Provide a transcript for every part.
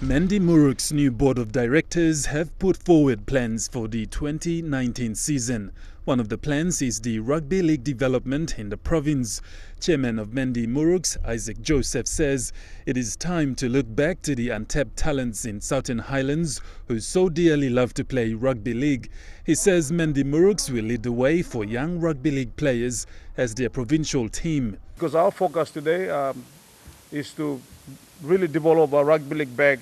Mendi Muruk's new board of directors have put forward plans for the 2019 season. One of the plans is the rugby league development in the province. Chairman of Mendi Muruks, Isaac Joseph, says it is time to look back to the untapped talents in Southern Highlands who so dearly love to play rugby league. He says Mendi Muruks will lead the way for young rugby league players as their provincial team. Because our focus today um, is to really develop a rugby league back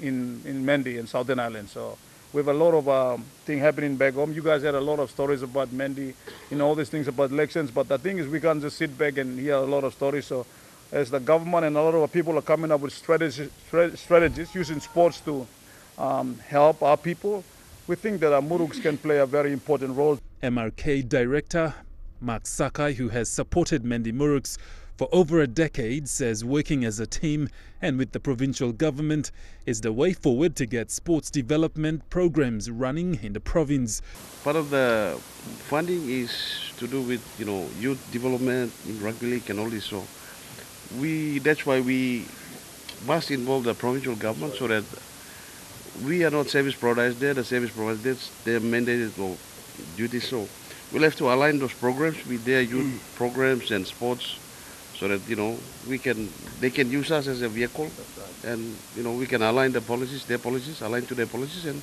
in, in Mendi in Southern Highlands. So we have a lot of um, things happening back home. You guys had a lot of stories about Mendi, you know, all these things about elections. But the thing is, we can't just sit back and hear a lot of stories. So as the government and a lot of people are coming up with strategies, strategies using sports to um, help our people, we think that our Muruks can play a very important role. MRK Director Mark Sakai, who has supported Mendi Muruks for over a decade, says working as a team and with the provincial government is the way forward to get sports development programs running in the province. Part of the funding is to do with you know youth development in rugby league and all this. So we that's why we must involve the provincial government so that we are not service providers. They're the service providers. That's their mandated or duty. So we'll have to align those programs with their youth programs and sports so that you know we can they can use us as a vehicle and you know we can align the policies their policies align to their policies and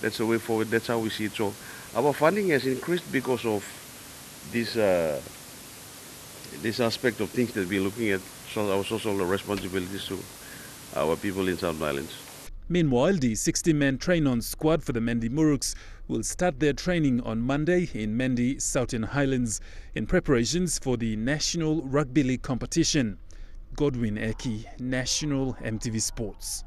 that's the way forward that's how we see it so our funding has increased because of this uh, this aspect of things that we're looking at so our social responsibilities to our people in South Islands. Meanwhile, the 60-man train-on squad for the Mendi Muruks will start their training on Monday in Mendi, Southern Highlands, in preparations for the National Rugby League competition. Godwin Eki, National MTV Sports.